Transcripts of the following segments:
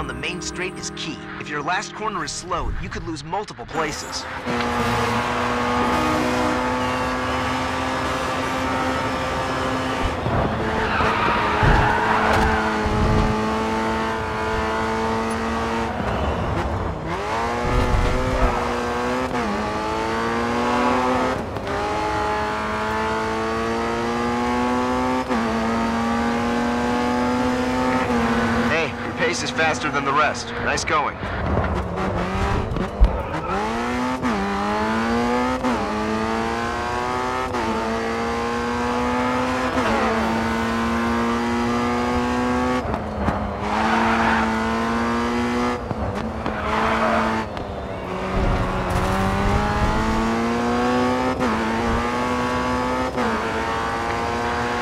on the main straight is key. If your last corner is slow, you could lose multiple places. Hey, your pace is faster than the rest. Nice going.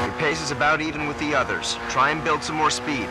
Your pace is about even with the others. Try and build some more speed.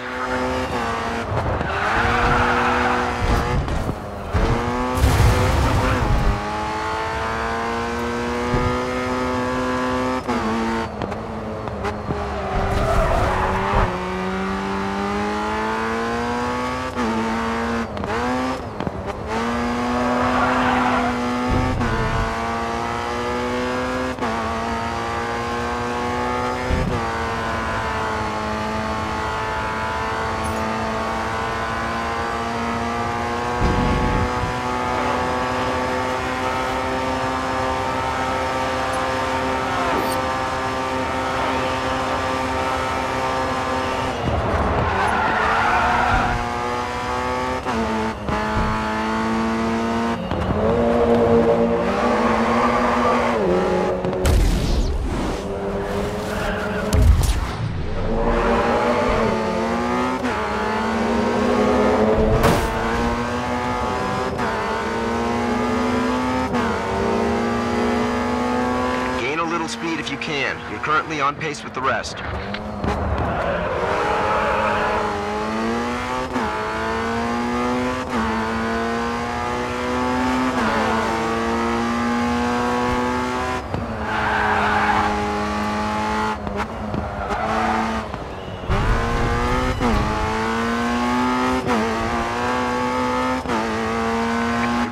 Gain a little speed if you can. You're currently on pace with the rest. Your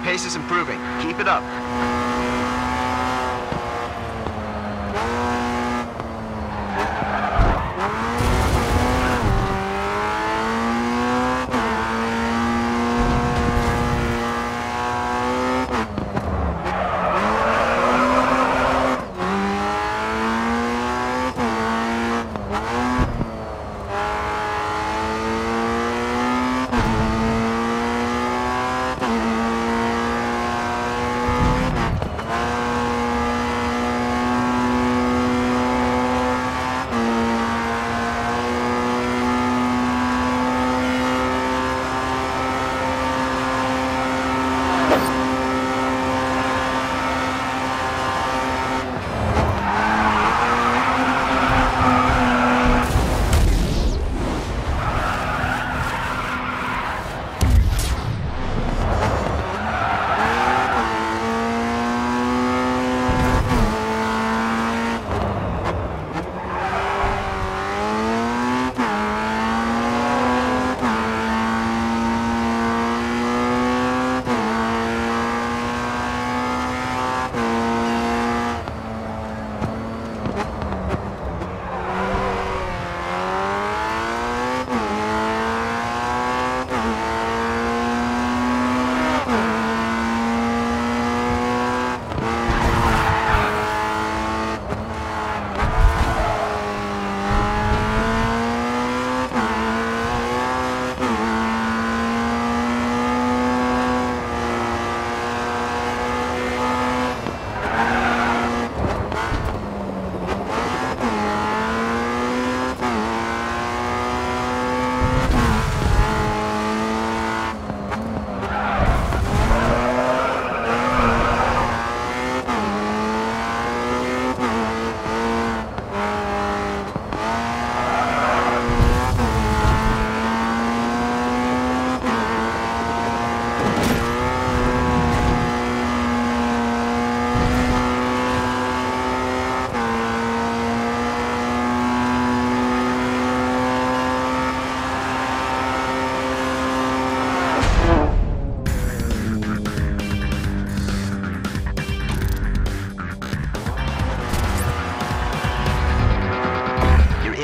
pace is improving. Keep it up.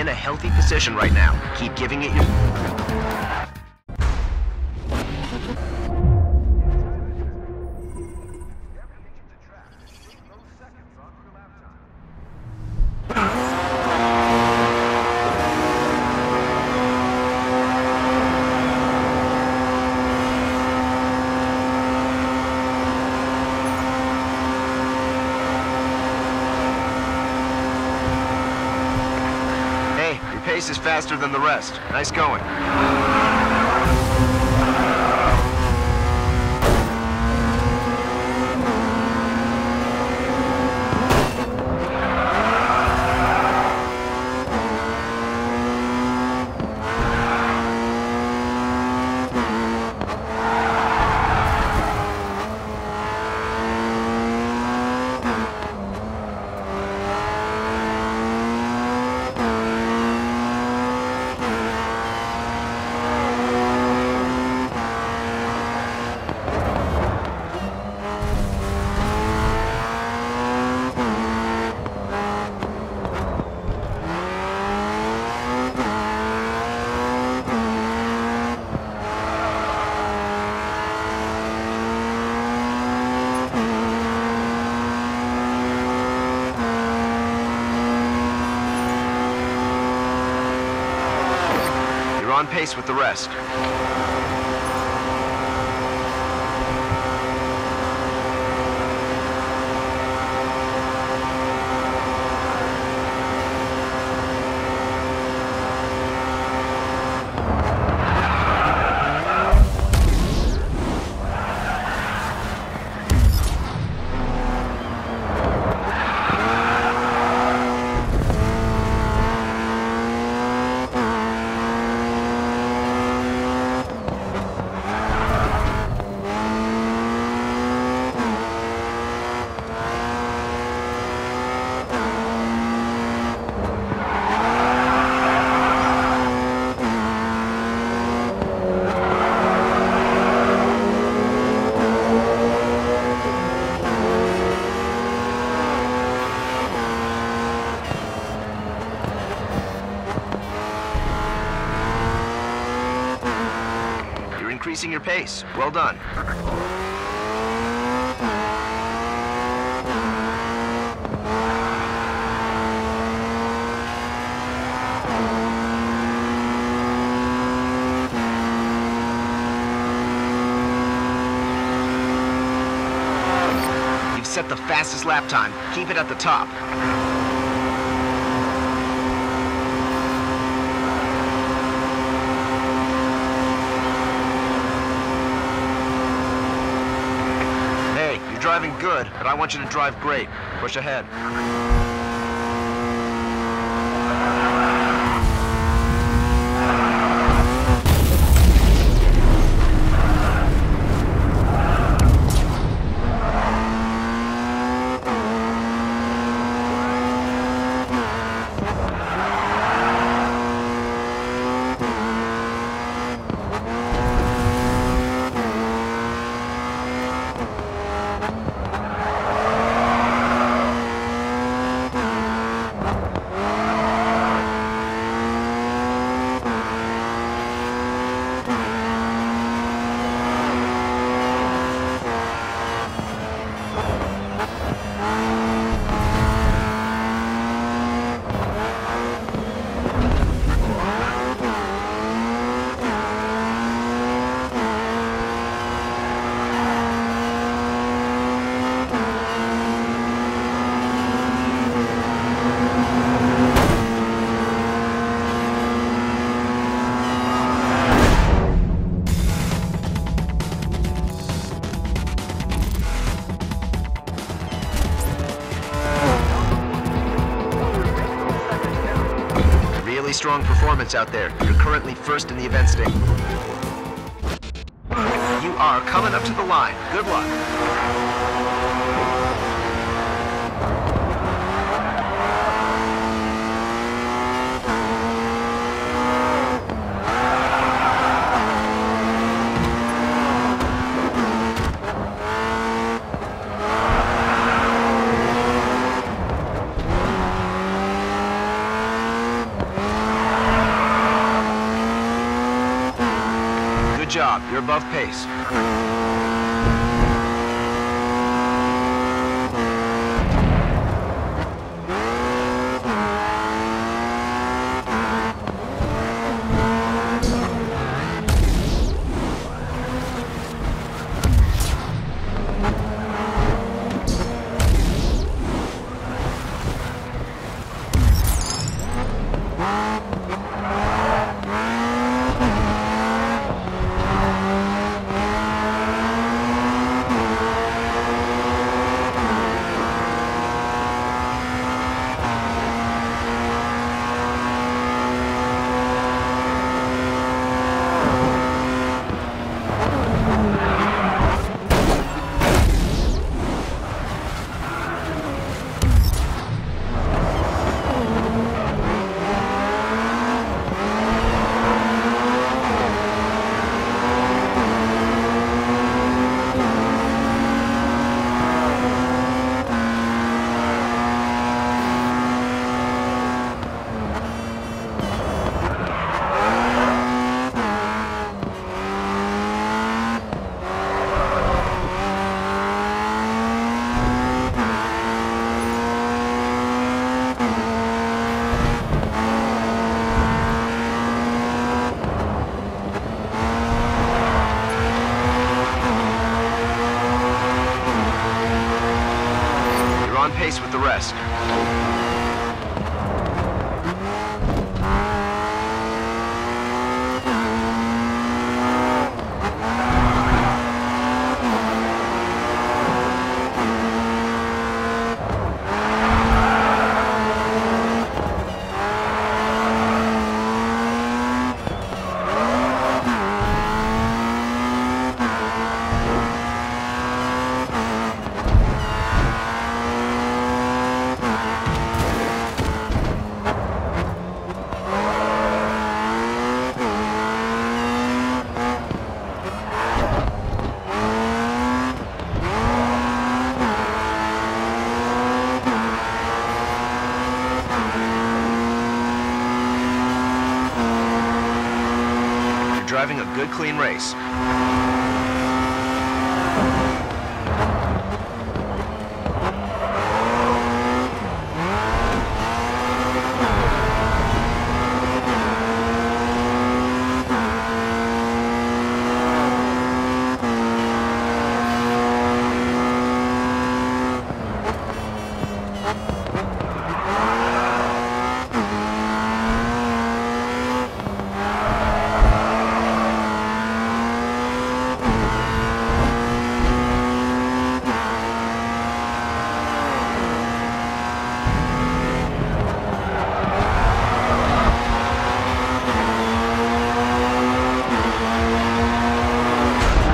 in a healthy position right now. Keep giving it your... is faster than the rest. Nice going. On pace with the rest. You're increasing your pace. Well done. You've set the fastest lap time. Keep it at the top. Hey, you're driving good, but I want you to drive great. Push ahead. Strong performance out there. You're currently first in the event state. You are coming up to the line. Good luck. Above pace. On pace with the rest. You're driving a good, clean race.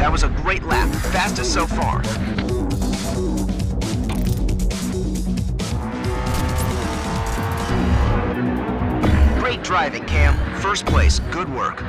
That was a great lap, so far. Great driving, Cam. First place, good work.